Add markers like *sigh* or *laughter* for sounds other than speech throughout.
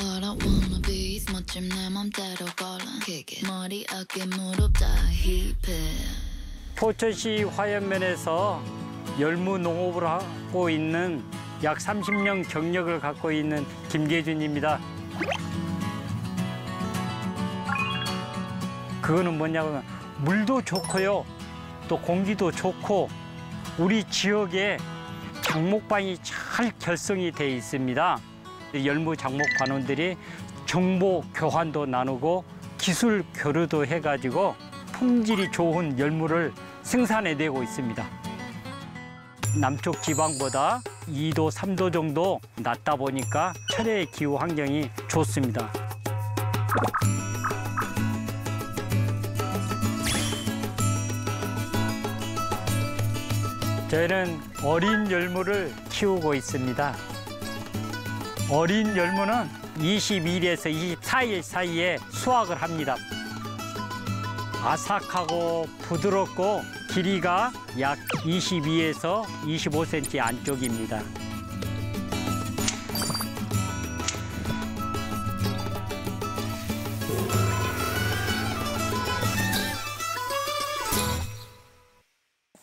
I wanna be 멋짐 내 맘대로 Kick it 머리 어깨 무릎 다 힙해 포천시 화연면에서 열무 농업을 하고 있는 약 30년 경력을 갖고 있는 김계준입니다. 그거는 뭐냐면 물도 좋고요. 또 공기도 좋고 우리 지역에 장목반이 잘 결성이 돼 있습니다. 열무 장목 반원들이 정보 교환도 나누고 기술 교류도 해가지고 품질이 좋은 열무를 생산해내고 있습니다. 남쪽 지방보다 2도, 3도 정도 낮다 보니까 철의 기후 환경이 좋습니다. 저희는 어린 열무를 키우고 있습니다. 어린 열무는 22일에서 24일 사이에 수확을 합니다. 아삭하고 부드럽고 길이가 약 22에서 25cm 안쪽입니다.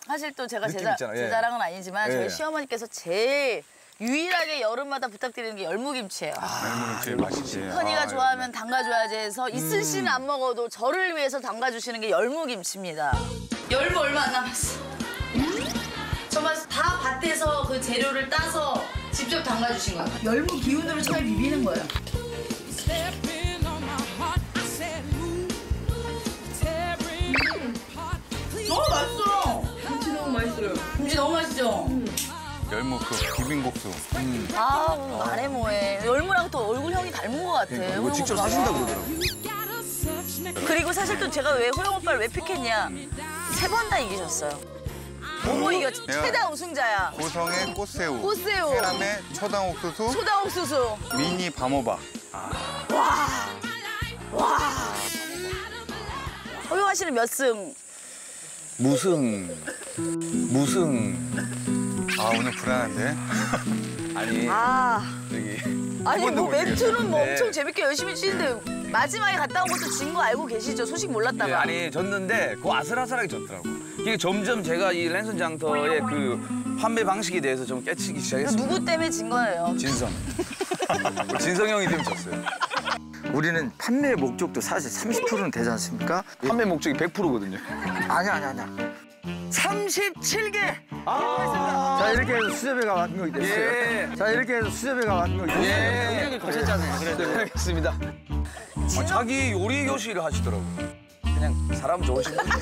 사실 또 제가 느낌 제, 자, 있잖아요. 제 예. 자랑은 아니지만 예. 저희 시어머니께서 제일 유일하게 여름마다 부탁드리는 게 열무김치예요. 열무는 제일 맛있지. 현이가 아, 좋아하면 담가줘야지 해서 이슬 씨는 안 먹어도 저를 위해서 담가주시는 게 열무김치입니다. 열무 얼마 안 남았어. 정말 다 밭에서 그 재료를 따서 직접 담가주신 거예요. 열무 기운으로 처음에 비비는 거예요. Apart. 너무 맛있어. 김치 너무 맛있어요. 김치 너무 맛있죠? 열무 그 비빔국수. 음. 아, 오늘 말해 뭐해. 열무랑 또 얼굴형이 닮은 것 같아. 이거 호영 직접. 사신다 그러더라고. 그리고 사실 또 제가 왜 호영 오빠를 왜 픽했냐. 세 번 다 이기셨어요. 이겼 내가- 최다 우승자야. 고성의 꽃새우. 꽃새우. 해남의 초당 옥수수. 소다 옥수수. 미니 밤호박. 호영 씨는 몇 승? 무승. 무승. 아 오늘 불안한데. *laughs* 아니 아, 여기 아니 뭐못 멘트는 뭐 네. 엄청 재밌게 열심히 치는데 마지막에 갔다 온 것도 진 거 알고 계시죠? 소식 몰랐다가. 네, 아니 졌는데 그 아슬아슬하게 졌더라고. 이게 점점 제가 이 랜선 장터의 그 판매 방식에 대해서 좀 깨치기 시작했습니다. 누구 때문에 진 거예요? 진성. *laughs* 진성 형이 때문에 졌어요. 우리는 판매 목적도 사실 30%는 되지 않습니까? 판매 목적이 100%거든요. 아니 아니 아니야. 37개. 자 이렇게 해서 수제비가 완성이 됐어요. 예. 자 이렇게 해서 수제비가 완성이 됐어요. 예. 거셨잖아요. 그래도 알겠습니다. 아, 자기 요리 교실을 하시더라고. 그냥 사람 좋으신 분이에요.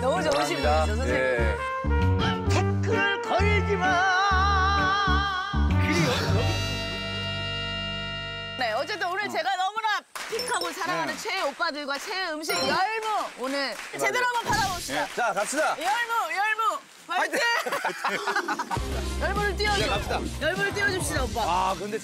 *laughs* 너무 좋으신 분이죠, 선생님. 예. 댓글 걸지 마. 네, 어쨌든 오늘 제가 너무나 픽하고 사랑하는 최애 오빠들과 최애 음식 열무 오늘 제대로 한번 팔아봅시다. 자 갑시다. 열무, 열무, 화이팅! *laughs* 열무를 띄워줘. 열무를 띄워줍시다, 오빠. 아 근데